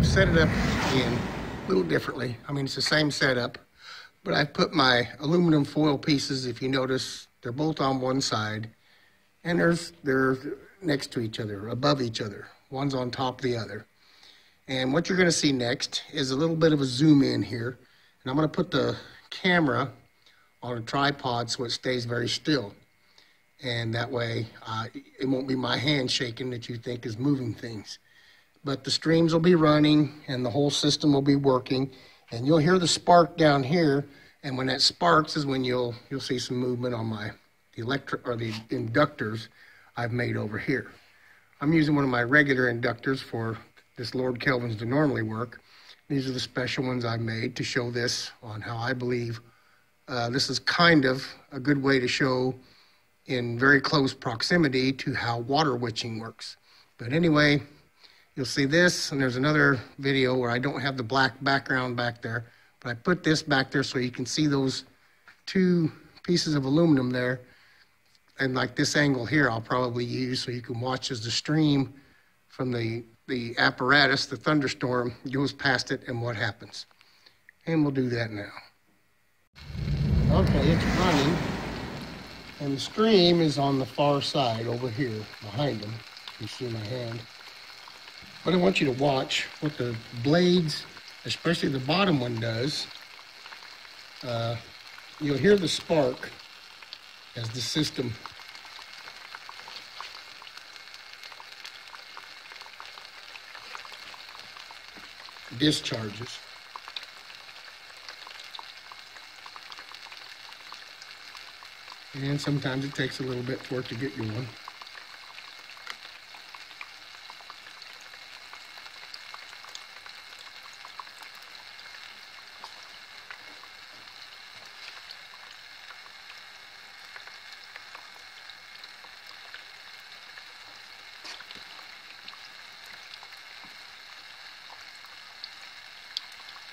I've set it up again a little differently. I mean, it's the same setup, but I've put my aluminum foil pieces, if you notice, they're both on one side, and there's, they're next to each other, above each other. One's on top of the other. And what you're gonna see next is a little bit of a zoom in here. And I'm gonna put the camera on a tripod so it stays very still. And that way, uh, it won't be my hand shaking that you think is moving things. But the streams will be running and the whole system will be working. And you'll hear the spark down here. And when that sparks is when you'll, you'll see some movement on my the electric or the inductors I've made over here. I'm using one of my regular inductors for this Lord Kelvins to normally work. These are the special ones I made to show this on how I believe uh, this is kind of a good way to show in very close proximity to how water witching works. But anyway, you'll see this, and there's another video where I don't have the black background back there, but I put this back there so you can see those two pieces of aluminum there. And like this angle here, I'll probably use so you can watch as the stream from the, the apparatus, the thunderstorm, goes past it and what happens. And we'll do that now. Okay, it's running. And the stream is on the far side over here behind them. You see my hand. But I want you to watch what the blades, especially the bottom one does. Uh, you'll hear the spark as the system discharges. And sometimes it takes a little bit for it to get going.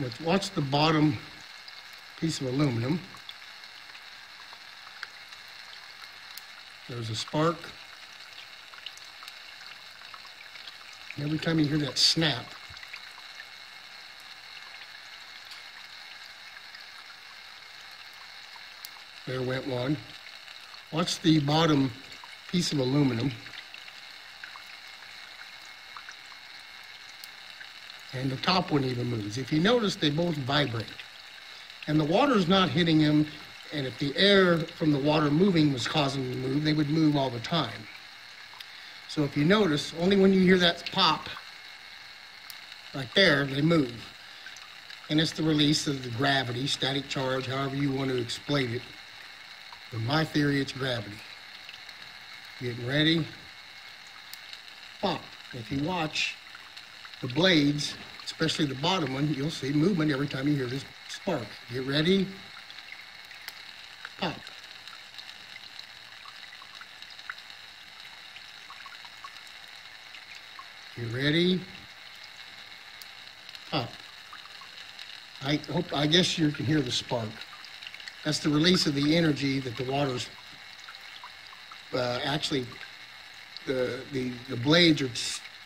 Let's watch the bottom piece of aluminum. There's a spark. every time you hear that snap, there went one. Watch the bottom piece of aluminum. And the top one even moves. If you notice, they both vibrate. And the water's not hitting them and if the air from the water moving was causing them to move, they would move all the time. So if you notice, only when you hear that pop, right there, they move. And it's the release of the gravity, static charge, however you want to explain it. In my theory, it's gravity. Getting ready. Pop. If you watch the blades, especially the bottom one, you'll see movement every time you hear this spark. Get ready pop. You ready? Pop. I hope, I guess you can hear the spark. That's the release of the energy that the water's uh, actually, the, the, the blades are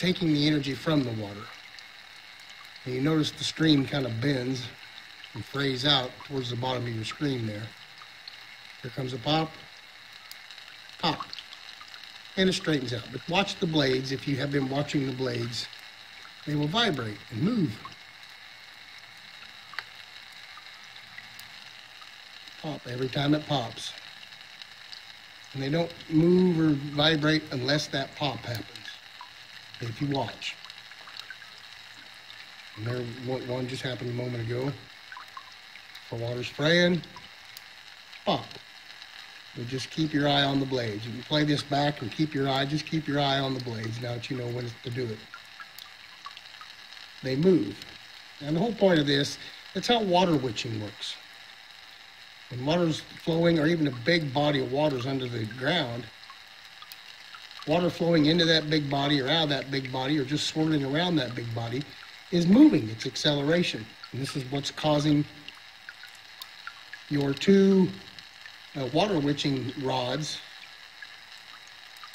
taking the energy from the water. And you notice the stream kind of bends and frays out towards the bottom of your screen there. Here comes a pop, pop, and it straightens out. But watch the blades. If you have been watching the blades, they will vibrate and move. Pop every time it pops. And they don't move or vibrate unless that pop happens. If you watch. And there, one just happened a moment ago. For water spraying, pop. But just keep your eye on the blades. You can play this back and keep your eye, just keep your eye on the blades now that you know when to do it. They move. And the whole point of this, that's how water witching works. When water's flowing, or even a big body of water's under the ground, water flowing into that big body or out of that big body or just swirling around that big body is moving. It's acceleration. And this is what's causing your two uh, water witching rods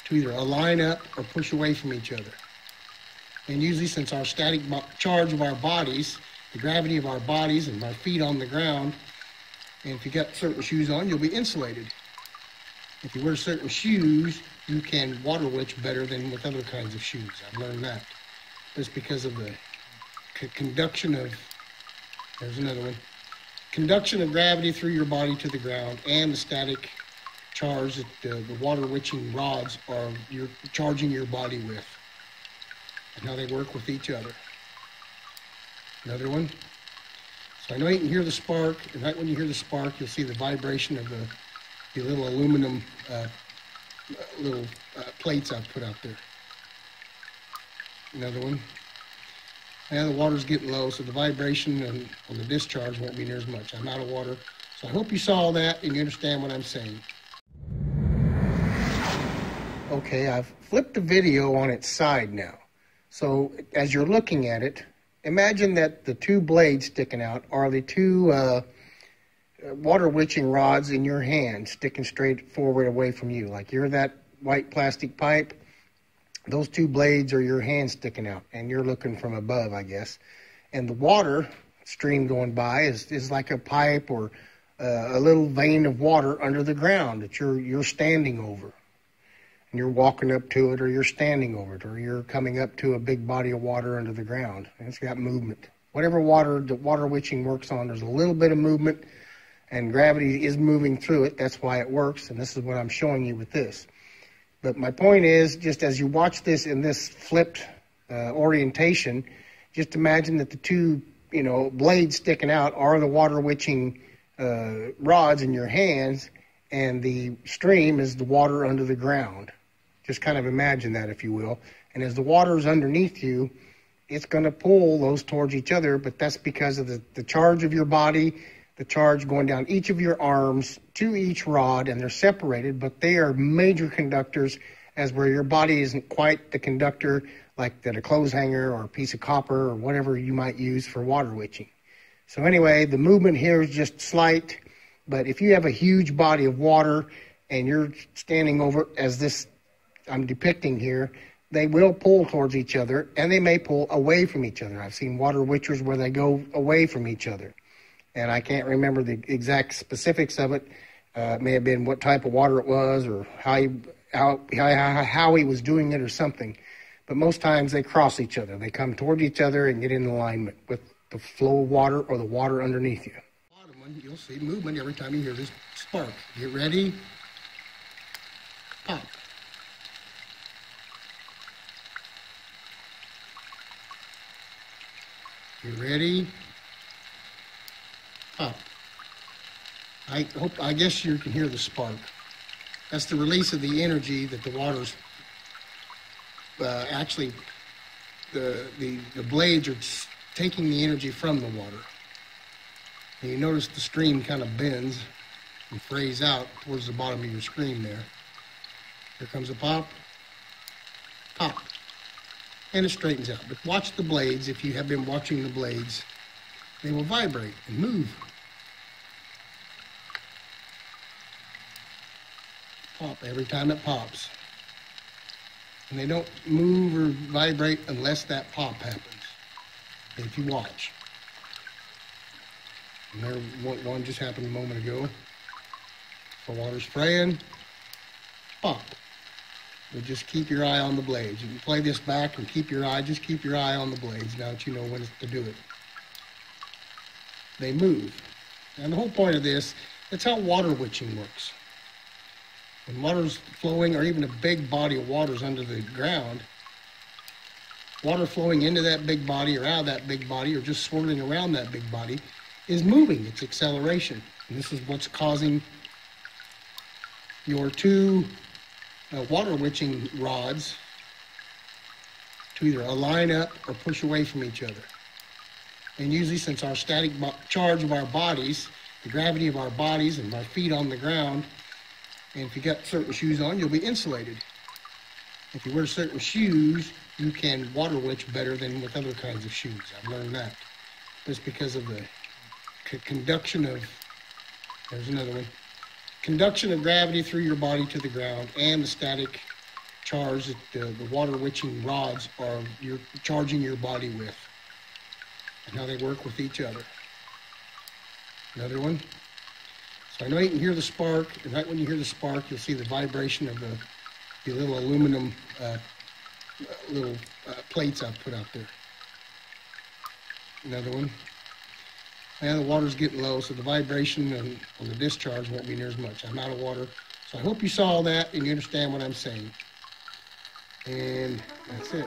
to either align up or push away from each other. And usually, since our static charge of our bodies, the gravity of our bodies and our feet on the ground, and if you got certain shoes on, you'll be insulated. If you wear certain shoes, you can water witch better than with other kinds of shoes. I've learned that. Just because of the conduction of, there's another one, conduction of gravity through your body to the ground and the static charge that the, the water witching rods are you're charging your body with and how they work with each other. Another one. So I know you can hear the spark, and right when you hear the spark, you'll see the vibration of the, the little aluminum uh, little uh, plates I've put out there. Another one. Now the water's getting low, so the vibration on, on the discharge won't be near as much. I'm out of water. So I hope you saw that and you understand what I'm saying. Okay, I've flipped the video on its side now. So as you're looking at it, imagine that the two blades sticking out are the two uh, water witching rods in your hand sticking straight forward away from you. Like you're that white plastic pipe, those two blades are your hand sticking out, and you're looking from above, I guess. And the water stream going by is, is like a pipe or uh, a little vein of water under the ground that you're you're standing over and you're walking up to it or you're standing over it or you're coming up to a big body of water under the ground. And it's got movement. Whatever water the water witching works on, there's a little bit of movement and gravity is moving through it. That's why it works. And this is what I'm showing you with this. But my point is, just as you watch this in this flipped uh, orientation, just imagine that the two, you know, blades sticking out are the water witching uh, rods in your hands, and the stream is the water under the ground. Just kind of imagine that, if you will. And as the water is underneath you, it's going to pull those towards each other, but that's because of the, the charge of your body, the charge going down each of your arms to each rod, and they're separated, but they are major conductors, as where your body isn't quite the conductor like that a clothes hanger or a piece of copper or whatever you might use for water witching. So anyway, the movement here is just slight, but if you have a huge body of water and you're standing over as this I'm depicting here, they will pull towards each other and they may pull away from each other. I've seen water witchers where they go away from each other. And I can't remember the exact specifics of it. Uh, it may have been what type of water it was or how he, how, how, how he was doing it or something. But most times they cross each other. They come toward each other and get in alignment with the flow of water or the water underneath you. Bottom one, you'll see movement every time you hear this spark. Get ready. Pop. You ready? Up. I hope, I guess you can hear the spark. That's the release of the energy that the water's uh, actually, the, the, the blades are taking the energy from the water. And you notice the stream kind of bends and frays out towards the bottom of your screen there. Here comes a pop. Pop and it straightens out. But watch the blades. If you have been watching the blades, they will vibrate and move. Pop every time it pops. And they don't move or vibrate unless that pop happens. If you watch. And there, one just happened a moment ago. The water's spraying. Pop. But just keep your eye on the blades. You can play this back and keep your eye, just keep your eye on the blades now that you know when to do it. They move. And the whole point of this, that's how water witching works. When water's flowing, or even a big body of water is under the ground, water flowing into that big body or out of that big body or just swirling around that big body is moving. It's acceleration. And this is what's causing your two uh, water witching rods to either align up or push away from each other. And usually, since our static charge of our bodies, the gravity of our bodies and our feet on the ground, and if you got certain shoes on, you'll be insulated. If you wear certain shoes, you can water witch better than with other kinds of shoes. I've learned that. Just because of the conduction of, there's another one, conduction of gravity through your body to the ground and the static charge that the, the water witching rods are you're charging your body with and how they work with each other. Another one. So I know you can hear the spark, and right when you hear the spark, you'll see the vibration of the, the little aluminum uh, little uh, plates I've put out there. Another one. And the water's getting low, so the vibration and on the discharge won't be near as much. I'm out of water. So I hope you saw all that and you understand what I'm saying. And that's it.